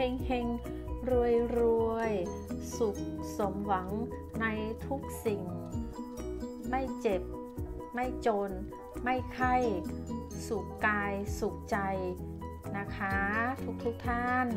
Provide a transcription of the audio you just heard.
ฮงเฮงรวยรวย สุขสมหวังในทุกสิ่ง ไม่เจ็บ ไม่จน ไม่ไข้ สุขกาย สุขใจนะคะ ทุกทุกท่าน